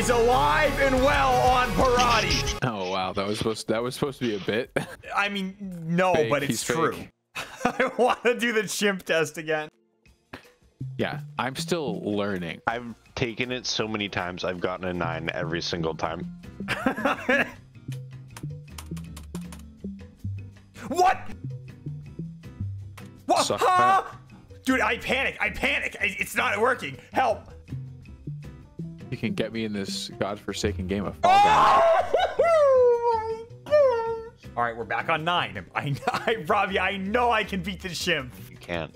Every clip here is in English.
is alive and well on Parati. Oh wow, that was supposed that was supposed to be a bit. I mean, no, Fake, but it's he's true. fake. I want to do the chimp test again. yeah, I'm still learning. I've taken it so many times. I've gotten a nine every single time. What? What? Suck Huh? Dude, I panic. I panic. It's not working. Help. You can get me in this godforsaken game of Fall ah! Guys. All right, we're back on nine. I, I, Robbie, I know I can beat the chimp. You can't.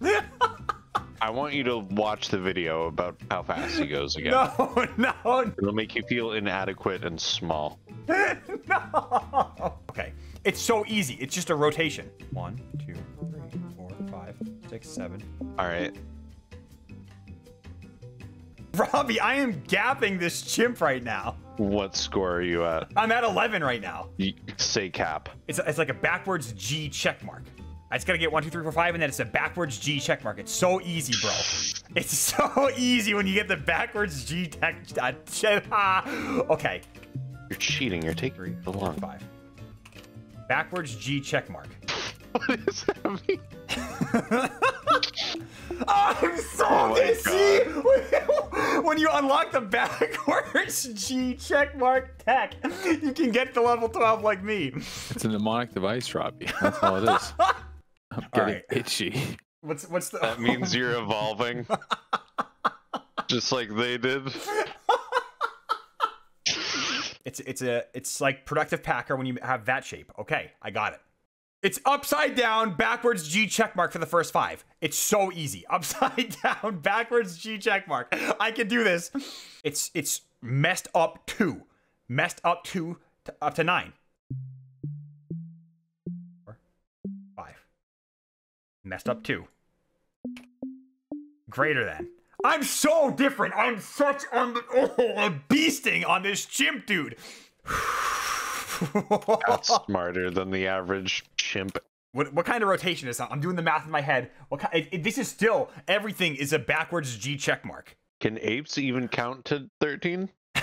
I want you to watch the video about how fast he goes again. No, no, It'll make you feel inadequate and small. no. Okay, it's so easy. It's just a rotation. One, two, three, four, five, six, seven. All right. Robbie, I am gapping this chimp right now. What score are you at? I'm at 11 right now. You say cap. It's, it's like a backwards G check mark. I just gotta get one, two, three, four, five, and then it's a backwards G check mark. It's so easy, bro. It's so easy when you get the backwards G tech. Uh, check- ah. okay, You're cheating. You're taking three, long. five. Backwards G check mark. What that mean? I'm so Oh dizzy when, when you unlock the backwards G check mark tech. You can get to level 12 like me. It's a mnemonic device, Robbie. That's all it is. I'm getting right. itchy. What's what's the? That means you're evolving. Just like they did. It's it's a it's like productive packer when you have that shape. Okay, I got it. It's upside down, backwards G check mark for the first five. It's so easy. Upside down, backwards G check mark. I can do this. It's it's messed up two, messed up two to, up to nine. Four, five. Messed up two. Greater than. I'm so different. I'm such I'm oh, I'm beasting on this chimp dude. That's smarter than the average chimp. What, what kind of rotation is that? I'm doing the math in my head. What kind, it, it- this is still everything is a backwards G check mark. Can apes even count to 13?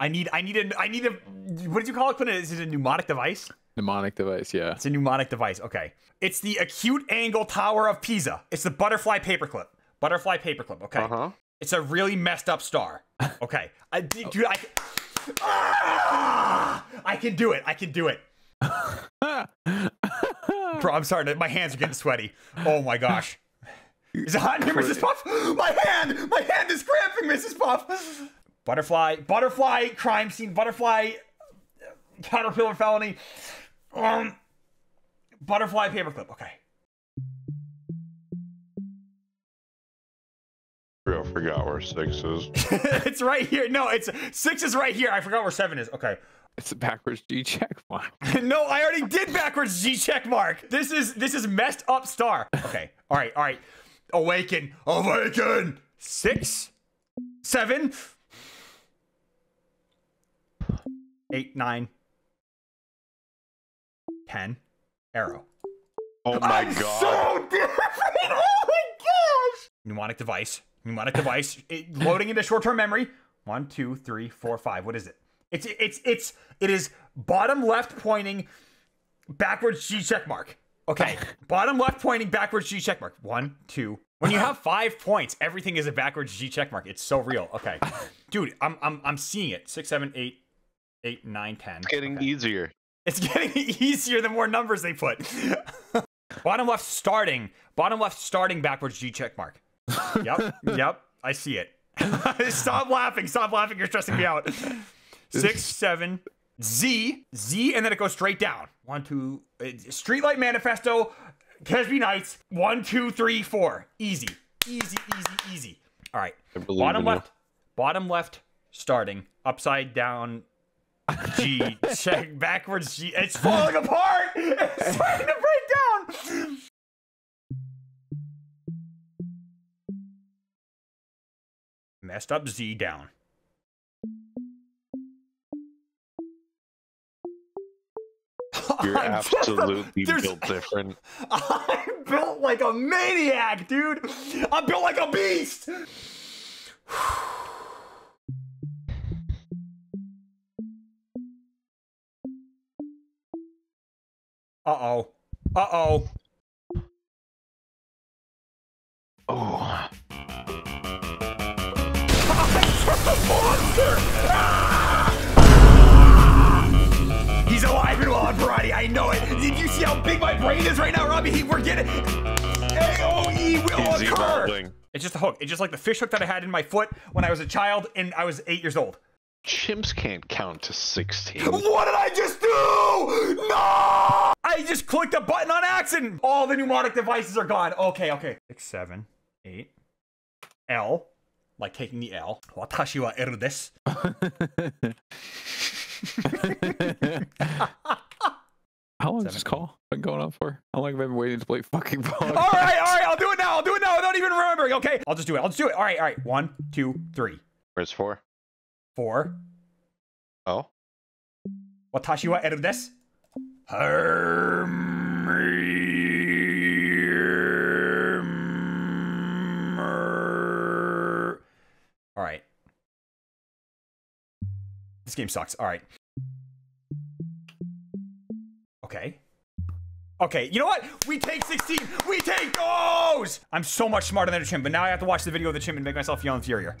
I need I need a I need a what did you call it? Quinn? Is it a mnemonic device? Mnemonic device, yeah. It's a mnemonic device. Okay. It's the acute angle tower of Pisa. It's the butterfly paperclip. Butterfly paperclip. Okay. Uh huh. It's a really messed up star. Okay. I, dude, I, Ah! I can do it. I can do it. Bro, I'm sorry. My hands are getting sweaty. Oh my gosh. Is it hot in here, Mrs. Puff? My hand! My hand is cramping, Mrs. Puff! Butterfly, butterfly crime scene, butterfly caterpillar felony. Um, butterfly paperclip. Okay. I forgot where six is. it's right here. No, it's six is right here. I forgot where seven is. Okay. It's a backwards G check mark. no, I already did backwards G check mark. This is this is messed up star. Okay. All right. All right. Awaken. Awaken. Six, seven, eight, nine, ten. Arrow. Oh my I'm god. so different. Oh my gosh. Mnemonic device. Mnemonic device. It, loading into short-term memory. One, two, three, four, five. What is it? It's it's it's it is bottom left pointing backwards G check mark. Okay. bottom left pointing backwards G check mark. One, two. When you have five points, everything is a backwards G check mark. It's so real. Okay. Dude, I'm I'm I'm seeing it. Six, seven, eight, eight, nine, ten. It's getting Okay. easier. It's getting easier the more numbers they put. bottom left starting. Bottom left starting backwards G check mark. Yep. yep. I see it. Stop laughing. Stop laughing. You're stressing me out. Six, seven, Z, Z, and then it goes straight down. One, two, uh, Streetlight Manifesto, Keasbey Nights. One, two, three, four. Easy. Easy, easy, easy. All right. Bottom in you. left. Bottom left starting. Upside down G. Check backwards G. It's falling apart. It's starting to break down. Messed up Z down. You're I'm absolutely a, built different. I'm built like a maniac, dude. I'm built like a beast. Uh-oh. Uh-oh. Oh. I'm a monster! Ah! And well on variety. I know it. Did you see how big my brain is right now, Robbie? We're getting AOE will He's occur. evolving. It's just a hook. It's just like the fish hook that I had in my foot when I was a child and I was eight years old. Chimps can't count to 16. What did I just do? No! I just clicked a button on accident. All the mnemonic devices are gone. Okay, okay. Six, seven, eight. L, like taking the L. Watashi wa eru desu. How long has this call been going on for? How long have I been waiting to play fucking Fall All right, all right. I'll do it now. I'll do it now without even remembering. Okay, I'll just do it. I'll just do it. All right, all right. One, two, three, Where's four? four. Oh. Watashi wa eru desu. Herm- All right. This game sucks. All right. Okay, you know what? We take 16. We take those! I'm so much smarter than a chimp, but now I have to watch the video of the chimp and make myself feel inferior.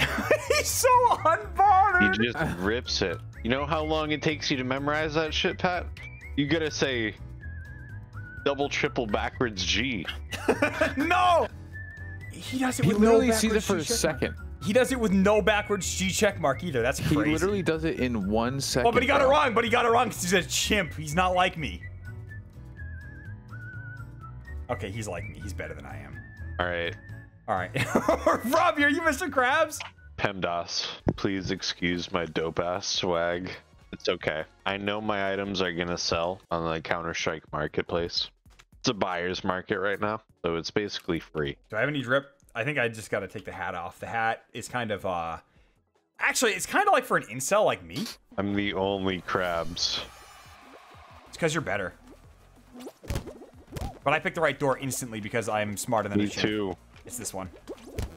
He's so unbothered. He just rips it. You know how long it takes you to memorize that shit, Pat? You gotta say double, triple, backwards G. no! He does it He with literally no sees it backwards for a G check second. He does it with no backwards G check mark either. That's crazy. He literally does it in one second. Well, but he got it wrong. But he got it wrong because he's a chimp. He's not like me. Okay, he's like me. He's better than I am. Alright. All right. Robbie, are you Mr. Krabs? PEMDAS, please excuse my dope ass swag. It's okay. I know my items are gonna sell on the Counter Strike marketplace. It's a buyer's market right now, so it's basically free. Do I have any drip? I think I just got to take the hat off. The hat is kind of, uh... Actually, it's kind of like for an incel like me. I'm the only crabs. It's because you're better. But I picked the right door instantly because I'm smarter than Me a chimp. too. It's this one.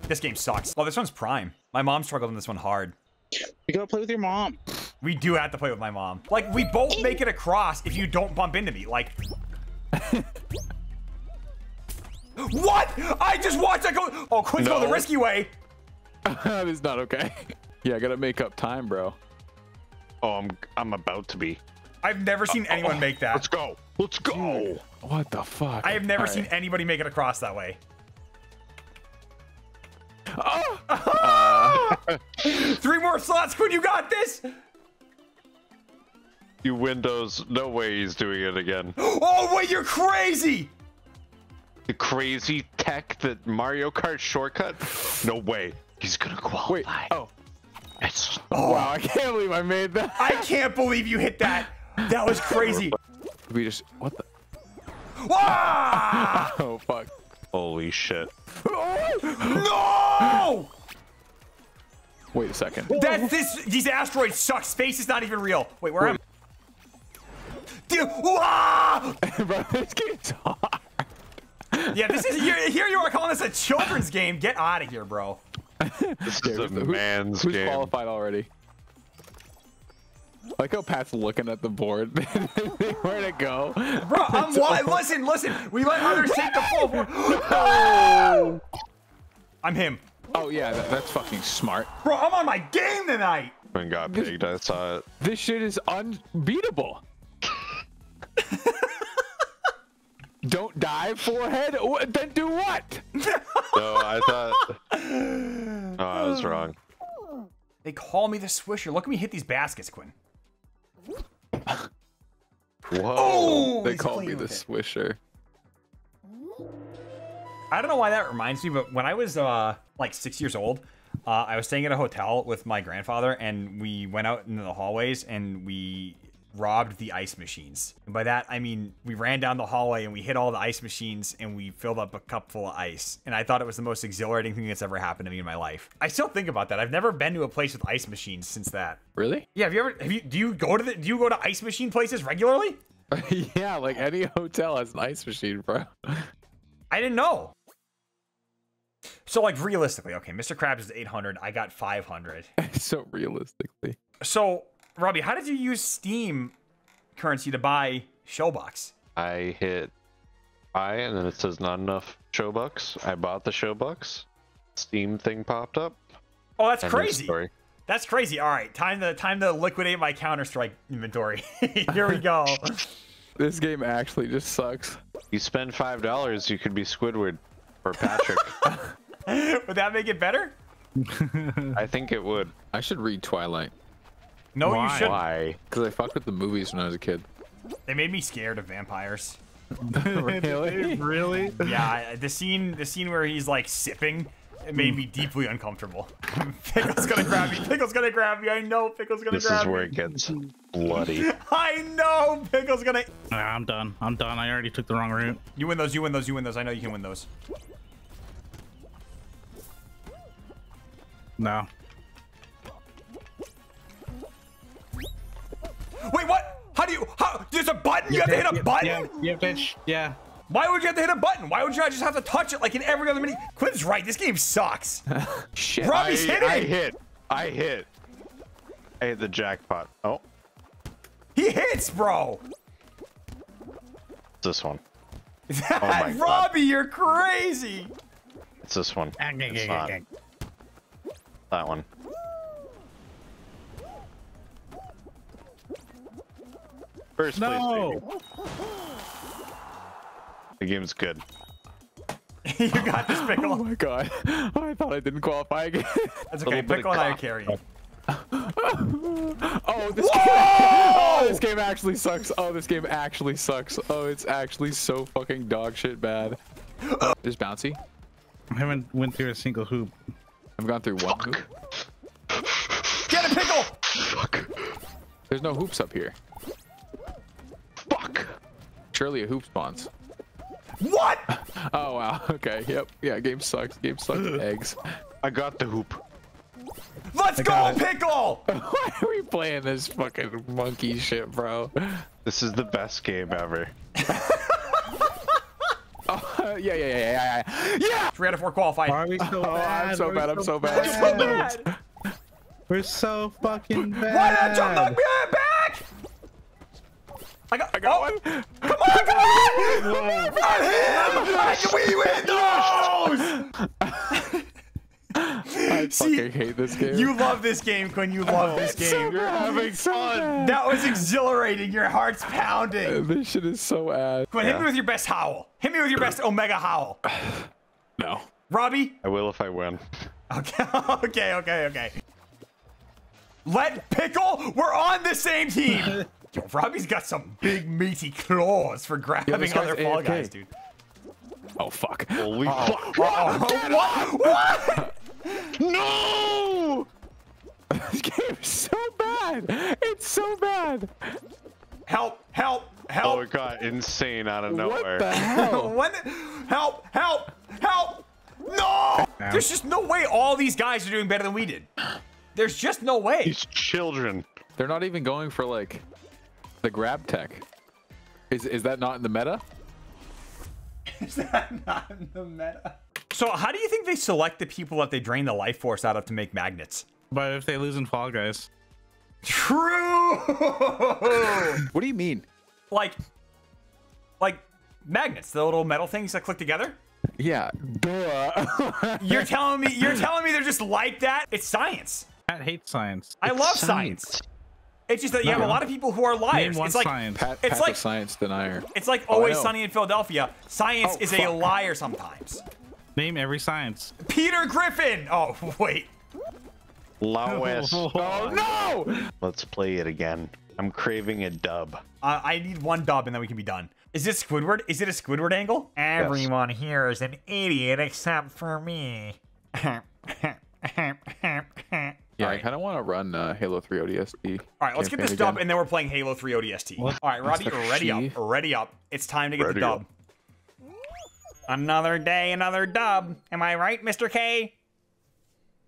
This game sucks. Oh, this one's prime. My mom struggled in this one hard. You gotta play with your mom. We do have to play with my mom. Like, we both make it across if you don't bump into me. Like... what? I just watched that go... Oh, Quinn's going the risky way. that is not okay. Yeah, I gotta make up time, bro. Oh, I'm I'm about to be. I've never seen anyone make that. Let's go. Let's go. What the fuck? I have never All seen right. anybody make it across that way. Oh! Three more slots, Quinn. You got this. You Windows, no way he's doing it again. Oh wait, you're crazy. The crazy tech that Mario Kart shortcut? No way. He's gonna qualify. Wait. Oh. It's oh. Wow, I can't believe I made that. I can't believe you hit that. That was crazy. We just what the? Ah! Oh fuck. holy shit. No! Wait a second. That's this. These asteroids suck. Space is not even real. Wait, where am I? Dude, bro, this game's hard. Yeah, this is here. Here you are calling this a children's game. Get out of here, bro. This is a who's the- who- man's Who's game. qualified already? I like how Pat's looking at the board. Where to go? Bro, I'm wa- listen, listen. We let others take the full. I'm him, Oh yeah, that, that's fucking smart. bro. I'm on my game tonight. When got pigged, I saw it. This shit is unbeatable. Don't die, forehead. Then do what? No, I thought. Oh, I was wrong. They call me the Swisher. Look at me hit these baskets, Quinn. Whoa. They he's call me the. Swisher. I don't know why that reminds me, but when I was uh, like six years old, uh, I was staying at a hotel with my grandfather, and we went out into the hallways and we robbed the ice machines. And by that, I mean we ran down the hallway and we hit all the ice machines and we filled up a cup full of ice. And I thought it was the most exhilarating thing that's ever happened to me in my life. I still think about that. I've never been to a place with ice machines since that. Really? Yeah, have you ever? Have you? Do you go to the? Do you go to ice machine places regularly? yeah, like any hotel has an ice machine, bro. I didn't know. So like realistically, okay, Mr. Krabs is 800. I got 500. so realistically. So Robbie, how did you use Steam currency to buy show bucks? I hit buy and then it says not enough show bucks. I bought the show bucks. Steam thing popped up. Oh, that's End crazy. story. That's crazy. All right, time to time to liquidate my Counter Strike inventory. Here we go. This game actually just sucks. You spend five dollars, you could be Squidward or Patrick. Would that make it better? I think it would. I should read Twilight No, you Why? should. Why? because I fucked with the movies when I was a kid. They made me scared of vampires. really? really? Yeah, the scene the scene where he's like sipping it made me deeply uncomfortable. Pickle's gonna grab me. Pickle's gonna grab me. I know Pickle's gonna This grab is where me. it gets bloody. I know Pickle's gonna. Nah, I'm done. I'm done. I already took the wrong route. You win those. You win those. You win those. I know you can win those. No. Wait, what? How do you? How? There's a button. You have to hit a button. Yeah, yeah, bitch. Yeah. Why would you have to hit a button? Why would you not just have to touch it like in every other mini? Quinn's right. This game sucks. Shit. Robbie's I, hitting. I hit. I hit. I hit the jackpot. Oh, He hits, bro. it's this one. Oh my God. Robbie, you're crazy. It's this one. It's not that one. First place. No. baby. The game's good. you got this, pickle. Oh my god. I thought I didn't qualify again. That's okay. little Pickle and I are cock. carrying. oh, this game. Oh, this game actually sucks. Oh, this game actually sucks. Oh, it's actually so fucking dog shit bad. There's bouncy. I haven't went through a single hoop. I've gone through one hoop. Get a Pickle. Fuck. There's no hoops up here. Fuck. Surely a hoop spawns. What? Oh wow. Okay. Yep. Yeah. Game sucks. Game sucks. Eggs. I got the hoop. Let's go. Pickle. Why are we playing this fucking monkey shit, bro? This is the best game ever. Uh, yeah, yeah, yeah, yeah, yeah. Yeah. Three out of four qualified. Why are we so Oh, bad? I'm so We're bad. I'm so bad. Bad. We're so fucking Why not jump bad. the back? I got. I got oh, one. Come on, come on! Not him! I we win those? I See, fucking hate this game. You love this game, Quinn. You love this It's so game. bad, having so fun. bad. That was exhilarating. Your heart's pounding. This shit is so ass. Quinn, hit me with your best howl. Hit me with your best Omega howl. No. Robbie? I will if I win. Okay, okay, okay, okay. Let Pickle, we're on the same team. Yo, Robbie's got some big meaty claws for grabbing this other guy's Fall AFK. Guys, dude. Oh fuck. Holy oh, fuck. Oh, oh what? What? No! this game is so bad. It's so bad. Help, help, Help! Oh, it got insane out of nowhere. What nowhere. the hell? When? Help, help, help. No! There's just no way all these guys are doing better than we did. There's just no way. These children. They're not even going for like the grab tech. Is is that not in the meta? Is that not in the meta? So how do you think they select the people that they drain the life force out of to make magnets? But if they lose in Fall Guys, True. What do you mean? like, like magnets, the little metal things that click together. Yeah. Duh. You're telling me you're telling me they're just like that? It's science. Pat hates science. I love science. It's just that you have a lot of people who are liars. It's like science. Pat, It's Pat's like- science denier. it's like always know. sunny in Philadelphia. Science Oh, is a liar sometimes. Name every science. Peter Griffin. Oh wait. Lois. Oh no! Let's play it again. I'm craving a dub. Uh, I need one dub and then we can be done. Is this Squidward? Is it a Squidward angle? Everyone here is an idiot except for me. Yeah, I kind of want to run uh, Halo 3 ODST. All right, let's get this dub, again. and then we're playing Halo 3 ODST. What? All right, Robbie, Mr. ready up, ready up. It's time to get Ready the up. dub. Another day, another dub. Am I right, Mr. K?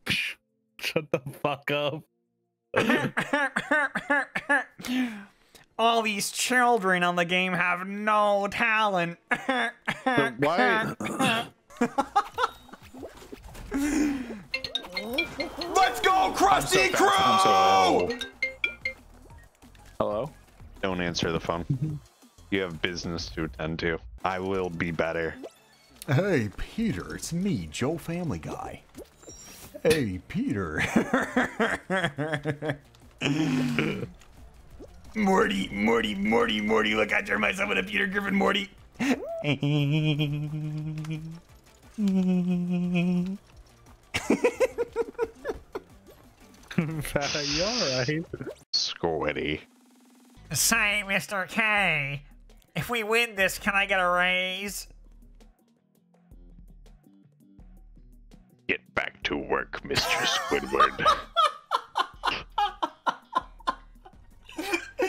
Shut the fuck up. All these children on the game have no talent. Why? Let's go, Krusty fast, I'm so Crew! Hello? Don't answer the phone. You have business to attend to. I will be better. Hey, Peter, it's me, Joe Family Guy. Hey, Peter. Morty, Morty, Morty, Morty, look, I turned myself into Peter Griffin, Morty. you alright? Squiddy. Say, Mr. K, if we win this, can I get a raise? Get back to work, Mr. Squidward.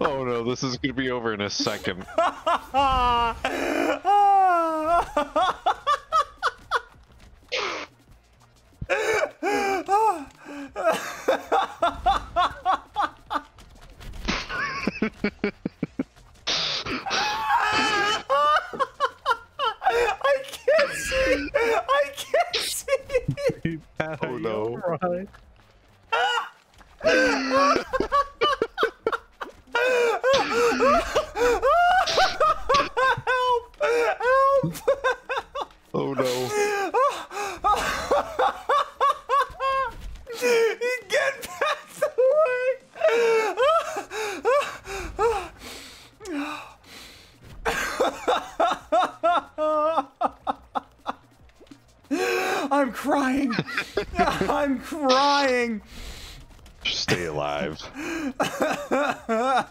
oh no, this is gonna be over in a second. crying. Stay alive.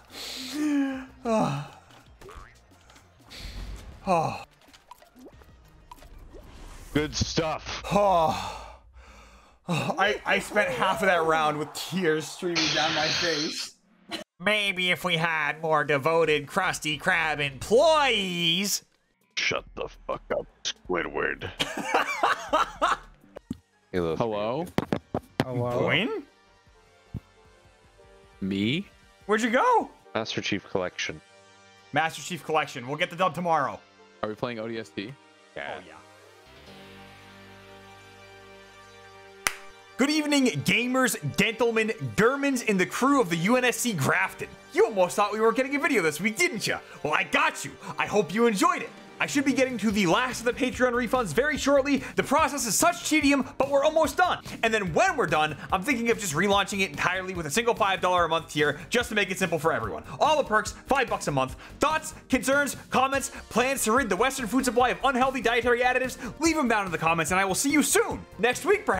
Good stuff. I, I spent half of that round with tears streaming down my face. Maybe if we had more devoted Krusty Krab employees. Shut the fuck up, Squidward. Hello. three. Hello? Boyne? Me? Where'd you go? Master Chief Collection. Master Chief Collection. We'll get the dub tomorrow. Are we playing ODST? Yeah. Oh, yeah. Good evening, gamers, gentlemen, Germans, and the crew of the UNSC Grafton. You almost thought we weren't getting a video this week, didn't you? Well, I got you. I hope you enjoyed it. I should be getting to the last of the Patreon refunds very shortly. The process is such tedium, but we're almost done. And then when we're done, I'm thinking of just relaunching it entirely with a single $5 a month tier just to make it simple for everyone. All the perks, 5 bucks a month. Thoughts, concerns, comments, plans to rid the Western food supply of unhealthy dietary additives? Leave them down in the comments and I will see you soon. Next week, perhaps.